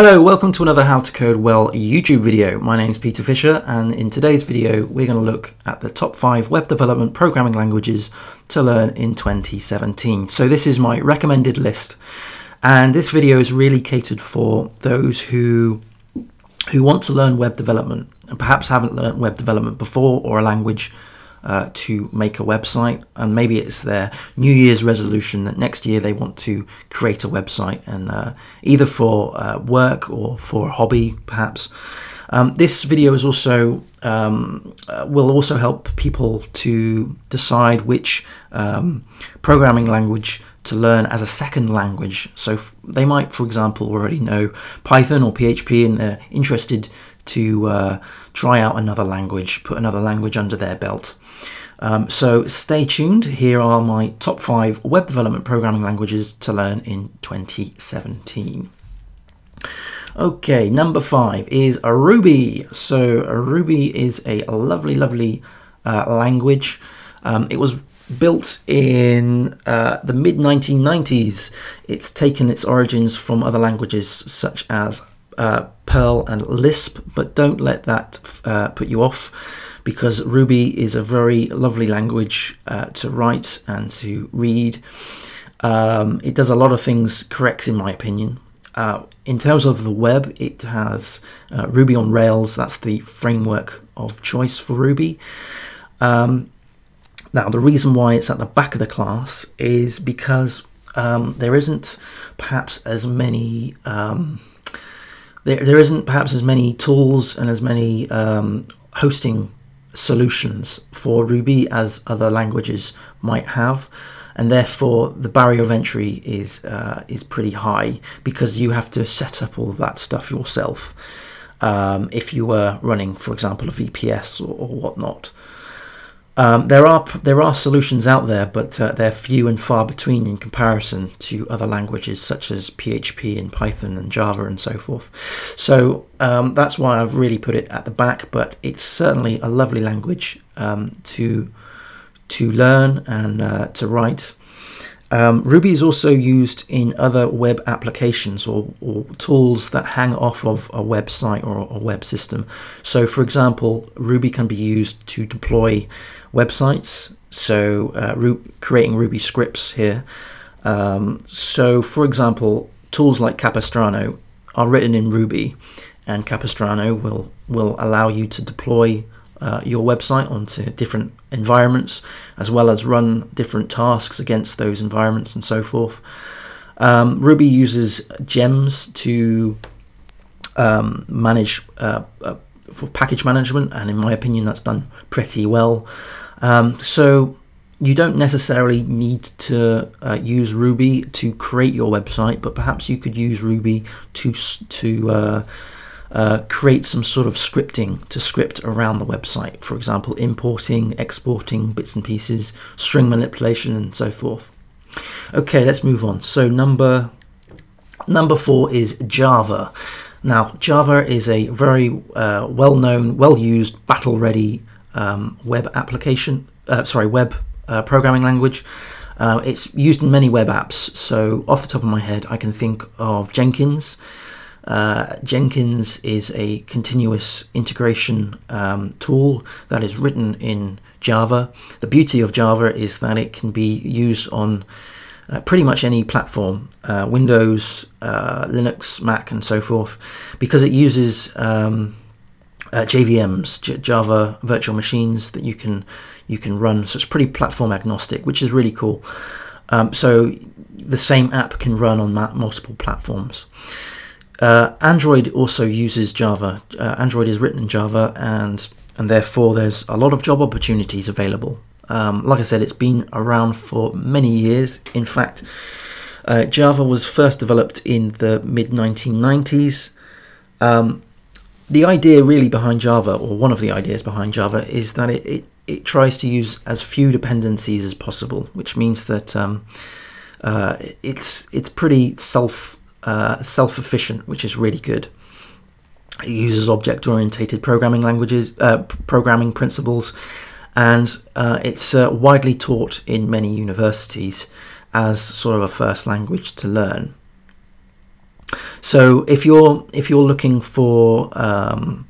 Hello, welcome to another How to Code Well YouTube video. My name is Peter Fisher and in today's video we're going to look at the top 5 web development programming languages to learn in 2017. So this is my recommended list and this video is really catered for those who who want to learn web development and perhaps haven't learned web development before or a language uh, to make a website. And maybe it's their new year's resolution that next year they want to create a website and uh, either for uh, work or for a hobby perhaps. Um, this video is also um, uh, will also help people to decide which um, programming language to learn as a second language. So they might for example already know Python or PHP and they're interested to uh, try out another language, put another language under their belt. Um, so stay tuned. Here are my top five web development programming languages to learn in 2017. Okay, number five is Ruby. So Ruby is a lovely, lovely uh, language. Um, it was built in uh, the mid 1990s. It's taken its origins from other languages such as uh, Perl and Lisp, but don't let that uh, put you off because Ruby is a very lovely language uh, to write and to read. Um, it does a lot of things correct, in my opinion. Uh, in terms of the web, it has uh, Ruby on Rails. That's the framework of choice for Ruby. Um, now, the reason why it's at the back of the class is because um, there isn't perhaps as many um, there, there isn't perhaps as many tools and as many um, hosting solutions for Ruby as other languages might have. And therefore the barrier of entry is uh, is pretty high because you have to set up all that stuff yourself. Um, if you were running for example a VPS or, or whatnot um, there are there are solutions out there, but uh, they're few and far between in comparison to other languages such as PHP and Python and Java and so forth. So um, that's why I've really put it at the back. But it's certainly a lovely language um, to to learn and uh, to write. Um, Ruby is also used in other web applications or, or, tools that hang off of a website or a web system. So, for example, Ruby can be used to deploy websites. So, uh, creating Ruby scripts here. Um, so, for example, tools like Capistrano are written in Ruby, and Capistrano will will allow you to deploy uh, your website onto different environments, as well as run different tasks against those environments and so forth. Um, Ruby uses gems to um, manage uh, uh, for package management, and in my opinion, that's done pretty well. Um, so you don't necessarily need to uh, use Ruby to create your website, but perhaps you could use Ruby to to uh, create some sort of scripting to script around the website. For example, importing, exporting bits and pieces, string manipulation, and so forth. Okay, let's move on. So number number four is Java. Now, Java is a very uh, well-known, well-used, battle-ready um, web application. Uh, sorry, web uh, programming language. Uh, it's used in many web apps. So, off the top of my head, I can think of Jenkins. Uh, Jenkins is a continuous integration um, tool that is written in Java. The beauty of Java is that it can be used on uh, pretty much any platform, uh, Windows, uh, Linux, Mac, and so forth, because it uses um, uh, JVMs, J Java virtual machines that you can you can run. So it's pretty platform agnostic, which is really cool. Um, so the same app can run on multiple platforms. Uh, Android also uses Java. Uh, Android is written in Java, and and therefore there's a lot of job opportunities available. Um, like I said, it's been around for many years. In fact, uh, Java was first developed in the mid 1990s. Um, the idea really behind Java, or one of the ideas behind Java, is that it, it, it tries to use as few dependencies as possible, which means that um, uh, it's it's pretty self uh, self-efficient, which is really good. It uses object-oriented programming languages, uh, programming principles, and uh, it's uh, widely taught in many universities as sort of a first language to learn. So if you're if you're looking for um,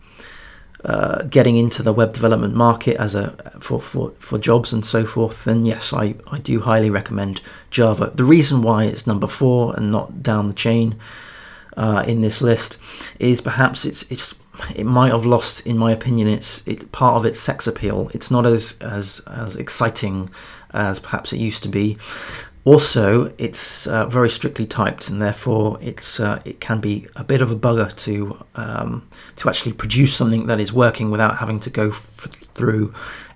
uh, getting into the web development market as a for, for, for jobs and so forth, then yes, I, I do highly recommend Java. The reason why it's number four and not down the chain uh, in this list is perhaps it's it's it might have lost, in my opinion, its it, part of its sex appeal. It's not as as, as exciting as perhaps it used to be. Also, it's uh, very strictly typed, and therefore it's uh, it can be a bit of a bugger to um, to actually produce something that is working without having to go through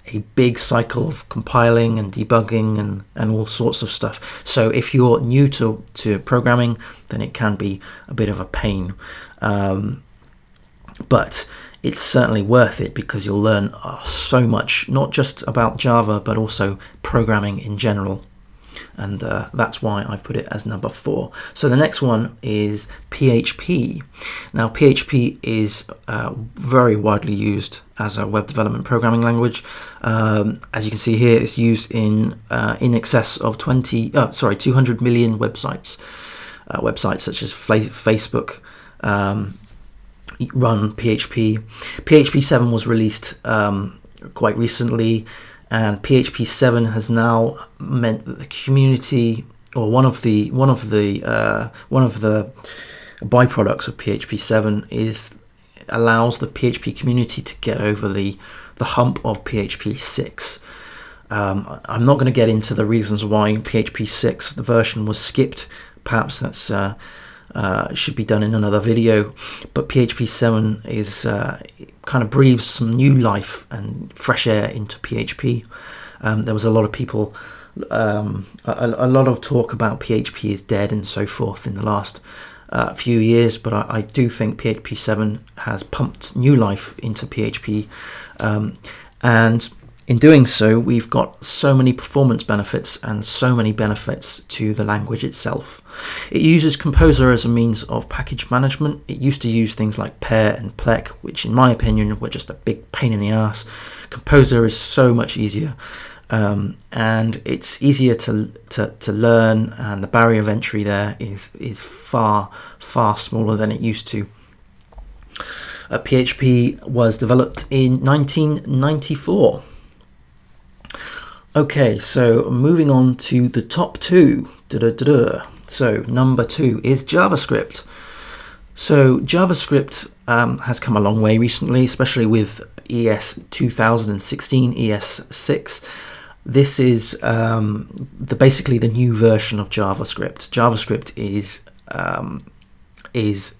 a big cycle of compiling and debugging and, and all sorts of stuff. So if you're new to, to programming, then it can be a bit of a pain. Um, but it's certainly worth it because you'll learn uh, so much, not just about Java, but also programming in general and uh, that's why I put it as number four. So the next one is PHP. Now PHP is uh, very widely used as a web development programming language. Um, as you can see here, it's used in uh, in excess of 20, uh, sorry, 200 million websites. Uh, websites such as Facebook. Um, run PHP. PHP 7 was released um, quite recently and PHP 7 has now meant that the community or one of the one of the uh, one of the byproducts of PHP 7 is allows the PHP community to get over the the hump of PHP 6. Um, I'm not going to get into the reasons why PHP 6 the version was skipped. Perhaps that's uh, uh, should be done in another video. But PHP 7 is uh, kind of breathes some new life and fresh air into PHP. Um, there was a lot of people, um, a, a, lot of talk about PHP is dead and so forth in the last uh, few years, but I, I, do think PHP 7 has pumped new life into PHP. Um, and in doing so, we've got so many performance benefits and so many benefits to the language itself. It uses Composer as a means of package management. It used to use things like Pear and PECL, which in my opinion were just a big pain in the ass. Composer is so much easier. Um, and it's easier to, to, to learn and the barrier of entry there is, is far, far smaller than it used to. Uh, PHP was developed in 1994 Okay, so moving on to the top two. Da -da -da so number two is JavaScript. So JavaScript um, has come a long way recently, especially with ES 2016, ES 6. This is um, the basically the new version of JavaScript. JavaScript is um, is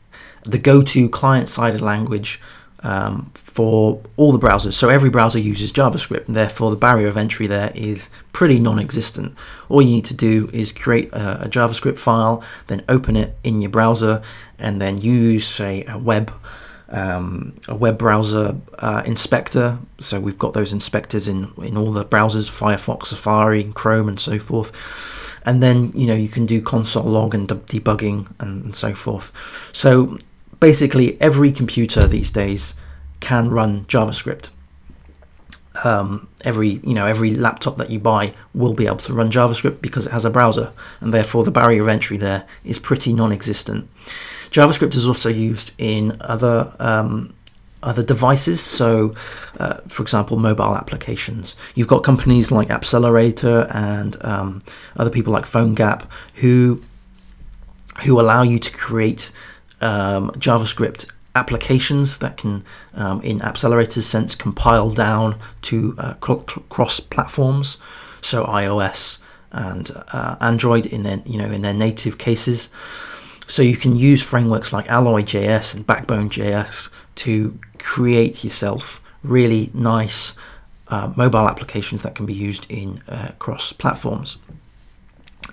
the go-to client-sided language um, for all the browsers. So every browser uses JavaScript, and therefore the barrier of entry there is pretty non-existent. All you need to do is create a, a JavaScript file, then open it in your browser, and then use, say, a web um, a web browser uh, inspector. So we've got those inspectors in in all the browsers: Firefox, Safari, Chrome, and so forth. And then you know you can do console log and debugging and, and so forth. So basically every computer these days can run JavaScript. Um, every you know every laptop that you buy will be able to run JavaScript because it has a browser, and therefore the barrier of entry there is pretty non-existent. JavaScript is also used in other um, other devices. So, uh, for example, mobile applications. You've got companies like Appcelerator and um, other people like PhoneGap who who allow you to create um, JavaScript applications that can, um, in Appcelerator's sense, compile down to uh, cross platforms, so iOS and uh, Android in their you know in their native cases. So you can use frameworks like Alloy.js and Backbone.js to create yourself really nice uh, mobile applications that can be used in uh, cross platforms.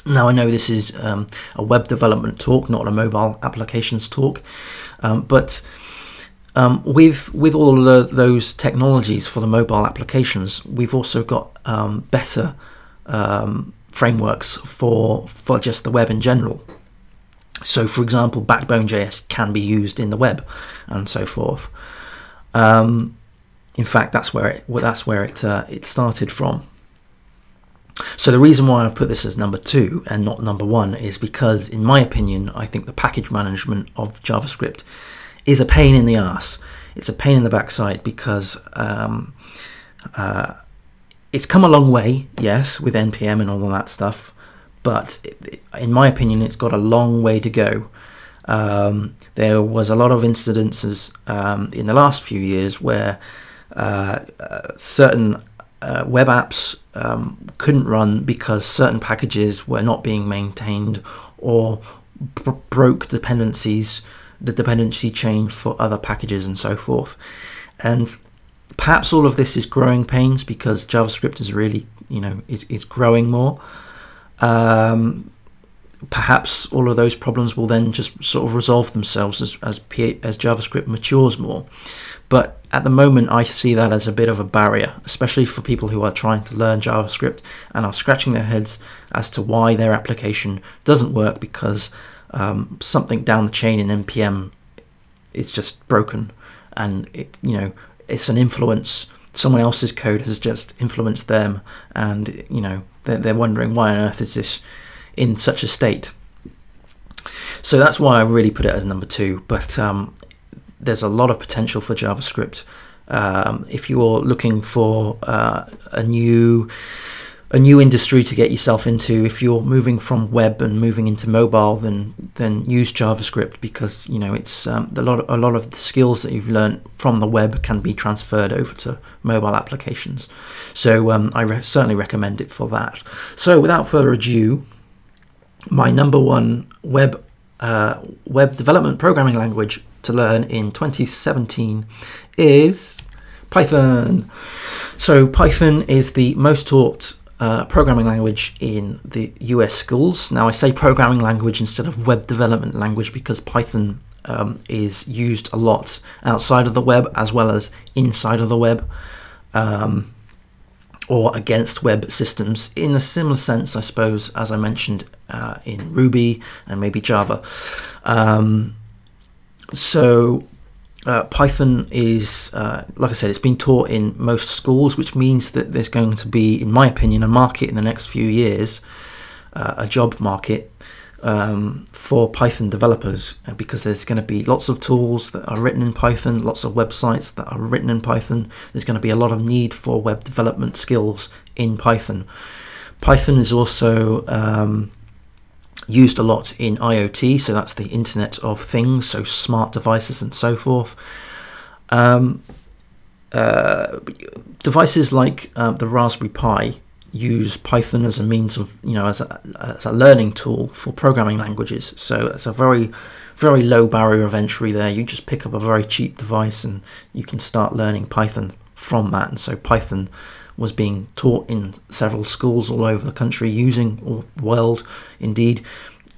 Now I know this is um, a web development talk, not a mobile applications talk, um, but um, with with all of those technologies for the mobile applications, we've also got um, better um, frameworks for for just the web in general. So, for example, Backbone.js can be used in the web, and so forth. Um, in fact, that's where it well, that's where it uh, it started from. So the reason why I've put this as number two and not number one is because, in my opinion, I think the package management of JavaScript is a pain in the ass. It's a pain in the backside because um, uh, it's come a long way, yes, with npm and all of that stuff, but it, in my opinion, it's got a long way to go. Um, there was a lot of incidences um, in the last few years where uh, uh, certain uh, web apps um, couldn't run because certain packages were not being maintained or broke dependencies, the dependency changed for other packages and so forth. And perhaps all of this is growing pains because JavaScript is really, you know, is, is growing more. Um, perhaps all of those problems will then just sort of resolve themselves as as, P as JavaScript matures more. But at the moment, I see that as a bit of a barrier, especially for people who are trying to learn JavaScript and are scratching their heads as to why their application doesn't work because um, something down the chain in npm is just broken, and it you know it's an influence. Someone else's code has just influenced them, and you know they're, they're wondering why on earth is this in such a state. So that's why I really put it as number two. But um, there's a lot of potential for JavaScript. Um, if you're looking for uh, a new a new industry to get yourself into, if you're moving from web and moving into mobile, then then use JavaScript because you know it's um, a lot of, a lot of the skills that you've learned from the web can be transferred over to mobile applications. So um, I re certainly recommend it for that. So without further ado, my number one web uh, web development programming language to learn in 2017 is Python. So Python is the most taught uh, programming language in the US schools. Now I say programming language instead of web development language because Python um, is used a lot outside of the web as well as inside of the web. Um, or against web systems in a similar sense, I suppose, as I mentioned uh, in Ruby and maybe Java. Um, so uh, Python is, uh, like I said, it's been taught in most schools, which means that there's going to be, in my opinion, a market in the next few years, uh, a job market um, for Python developers uh, because there's going to be lots of tools that are written in Python, lots of websites that are written in Python. There's going to be a lot of need for web development skills in Python. Python is also um, used a lot in IoT, so that's the Internet of Things, so smart devices and so forth. Um, uh, devices like uh, the Raspberry Pi use Python as a means of, you know, as a, as a learning tool for programming languages. So it's a very, very low barrier of entry there. You just pick up a very cheap device and you can start learning Python from that. And so Python was being taught in several schools all over the country using, or world indeed,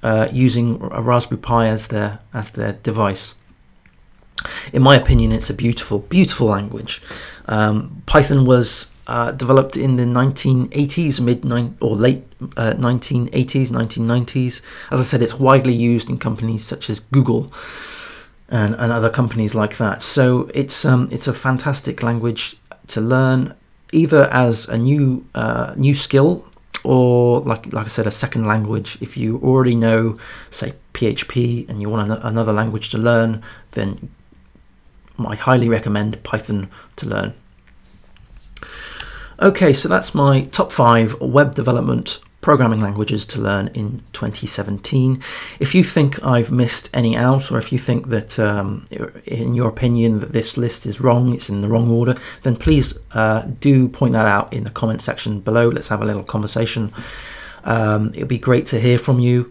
uh, using a Raspberry Pi as their as their device. In my opinion, it's a beautiful, beautiful language. Um, Python was uh, developed in the 1980s, mid or late uh, 1980s, 1990s. As I said, it's widely used in companies such as Google and, and other companies like that. So it's um, it's a fantastic language to learn, either as a new uh, new skill or like like I said, a second language. If you already know, say PHP, and you want an another language to learn, then I highly recommend Python to learn. Okay, so that's my top five web development programming languages to learn in 2017. If you think I've missed any out, or if you think that, um, in your opinion, that this list is wrong, it's in the wrong order, then please uh, do point that out in the comment section below. Let's have a little conversation. Um, it'd be great to hear from you.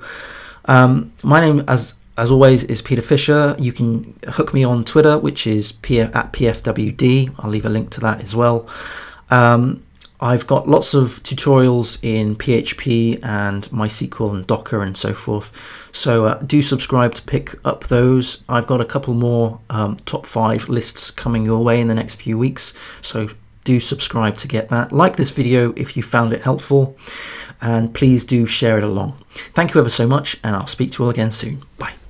Um, my name, as as always, is Peter Fisher. You can hook me on Twitter, which is P at PFWD. I'll leave a link to that as well. Um, I've got lots of tutorials in PHP and MySQL and Docker and so forth. So uh, do subscribe to pick up those. I've got a couple more um, top five lists coming your way in the next few weeks. So do subscribe to get that. Like this video if you found it helpful and please do share it along. Thank you ever so much and I'll speak to you all again soon. Bye.